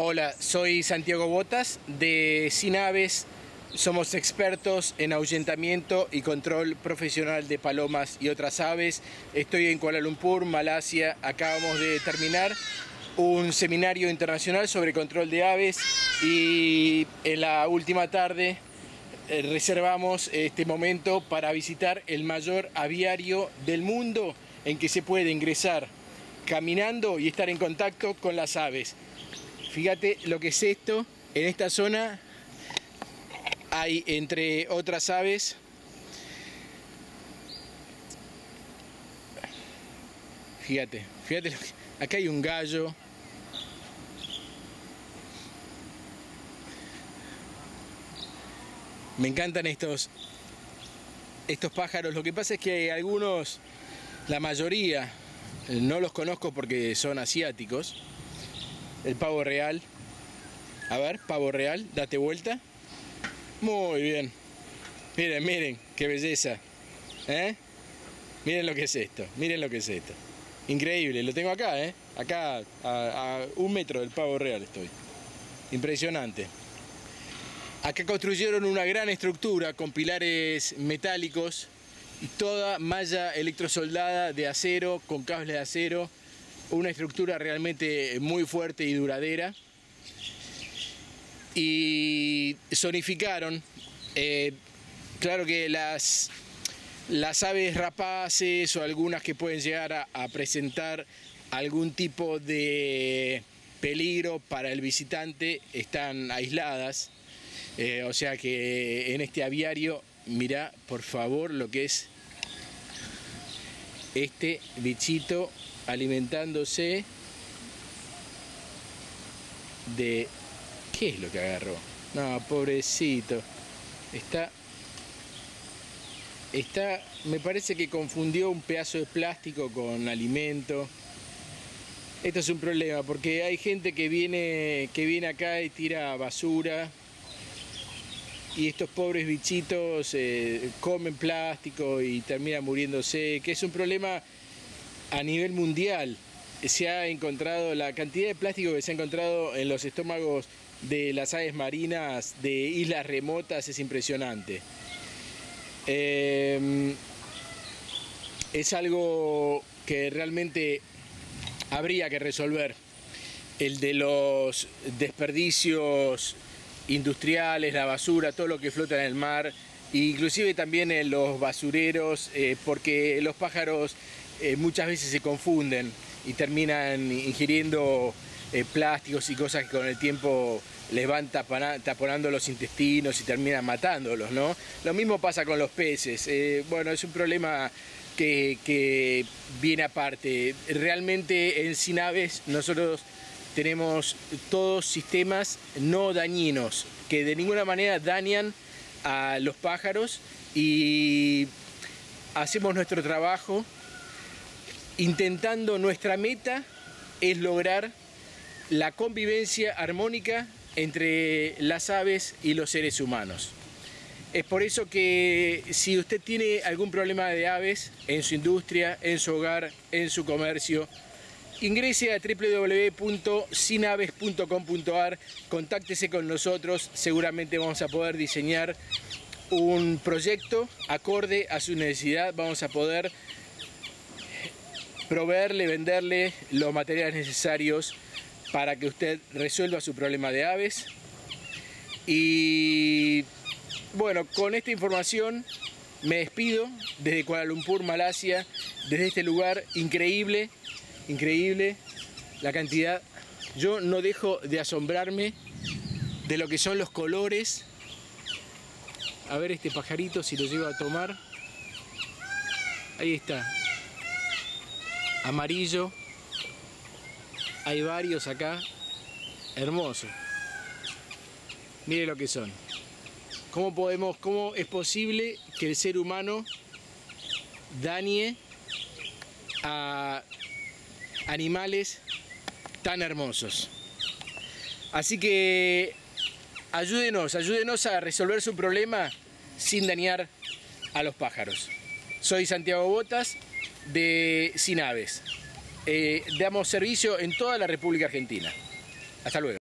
Hola, soy Santiago Botas de Sinaves. Somos expertos en ahuyentamiento y control profesional de palomas y otras aves. Estoy en Kuala Lumpur, Malasia. Acabamos de terminar un seminario internacional sobre control de aves y en la última tarde eh, reservamos este momento para visitar el mayor aviario del mundo en que se puede ingresar caminando y estar en contacto con las aves. Fíjate lo que es esto. En esta zona hay, entre otras aves, fíjate, fíjate, acá hay un gallo. Me encantan estos, estos pájaros. Lo que pasa es que algunos, la mayoría, no los conozco porque son asiáticos el pavo real. A ver, pavo real, date vuelta. Muy bien. Miren, miren, qué belleza. ¿Eh? Miren lo que es esto, miren lo que es esto. Increíble, lo tengo acá, ¿eh? Acá, a, un metro del pavo real estoy. Impresionante. Acá construyeron una gran estructura con pilares metálicos y toda malla electrosoldada de acero, con cables de acero, una estructura realmente muy fuerte y duradera. Y zonificaron, eh, claro que las, las aves rapaces o algunas que pueden llegar a, presentar algún tipo de peligro para el visitante están aisladas. Eh, o sea que en este aviario, mira por favor lo que es este bichito alimentándose de... ¿Qué es lo que agarró? No, pobrecito. Está... Está... Me parece que confundió un pedazo de plástico con alimento. Esto es un problema porque hay gente que viene, que viene acá y tira basura y estos pobres bichitos eh, comen plástico y terminan muriéndose, que es un problema a nivel mundial se ha encontrado, la cantidad de plástico que se ha encontrado en los estómagos de las aves marinas de islas remotas es impresionante. Em, es algo que realmente habría que resolver, el de los desperdicios industriales, la basura, todo lo que flota en el mar, inclusive también en los basureros, eh, porque los pájaros eh, muchas veces se confunden y terminan ingiriendo eh, plásticos y cosas que con el tiempo les van taponando los intestinos y terminan matándolos, ¿no? Lo mismo pasa con los peces. Eh, bueno, es un problema que, que, viene aparte. Realmente en Sinaves nosotros tenemos todos sistemas no dañinos, que de ninguna manera dañan a los pájaros y hacemos nuestro trabajo intentando nuestra meta es lograr la convivencia armónica entre las aves y los seres humanos. Es por eso que si usted tiene algún problema de aves en su industria, en su hogar, en su comercio, ingrese a www.sinaves.com.ar, contáctese con nosotros, seguramente vamos a poder diseñar un proyecto acorde a su necesidad, vamos a poder proveerle, venderle los materiales necesarios para que usted resuelva su problema de aves. Y bueno, con esta información me despido desde Kuala Lumpur, Malasia, desde este lugar increíble, increíble la cantidad. Yo no dejo de asombrarme de lo que son los colores. A ver este pajarito si lo llevo a tomar. Ahí está, amarillo. Hay varios acá. Hermoso. Mire lo que son. ¿Cómo podemos, cómo es posible que el ser humano dañe a animales tan hermosos? Así que ayúdenos, ayúdenos a resolver su problema sin dañar a los pájaros. Soy Santiago Botas de Sinaves. Eh, damos servicio en toda la República Argentina. Hasta luego.